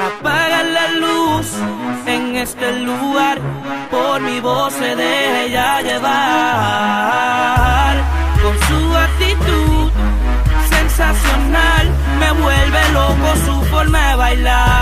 Apaga la luz en este lugar, por mi voz se deja ya llevar. Con su actitud sensacional, me vuelve loco su forma de bailar.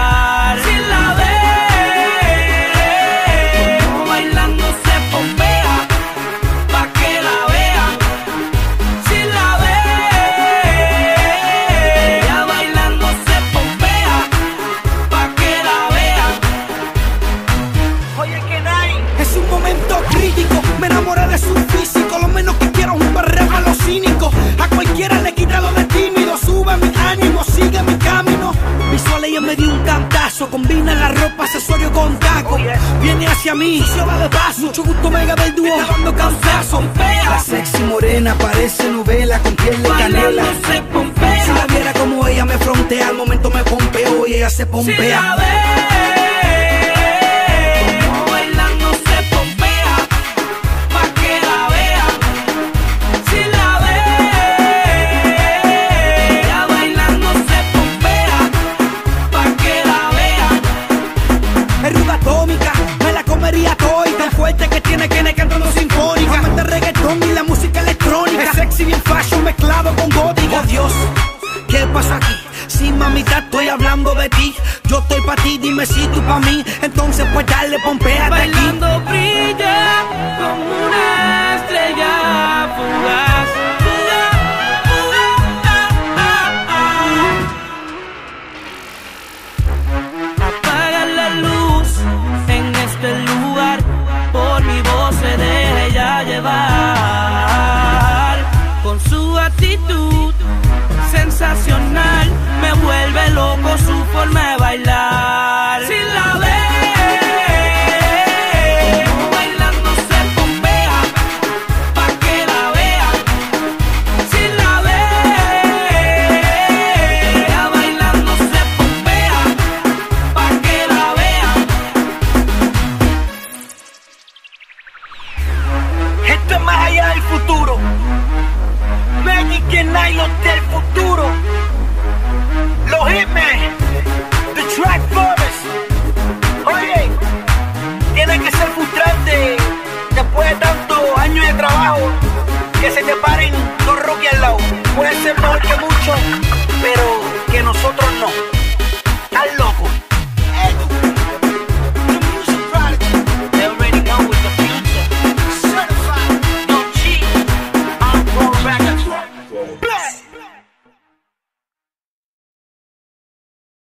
Hacia mí, va de paso. Mucho gusto, mega del dúo, dando cantazo. La sexy morena parece novela con piel de canela. Si la viera como ella me frontea, al momento me pompeo y ella se pompea. Fuerte que tiene que cantando sinfónica. Amante reggaetón y la música electrónica. Es sexy bien fashion mezclado con gótica. Oh Dios, ¿qué pasó aquí? Si mamita estoy hablando de ti. Yo estoy pa' ti, dime si tú pa' mí. Entonces pues dale, pompéate aquí. Bailando brilla como una actitud sensacional, me vuelve loco su forma de bailar. Si la ve, bailando se pompea, pa' que la vean. Si la ve, bailando se pompea, pa' que la vean. Esto es más allá del futuro Nylon del futuro. Los Hitmen The Track Forest Oye Tiene que ser frustrante Después de tantos años de trabajo Que se te paren dos rookies al lado. Puede ser mejor que muchos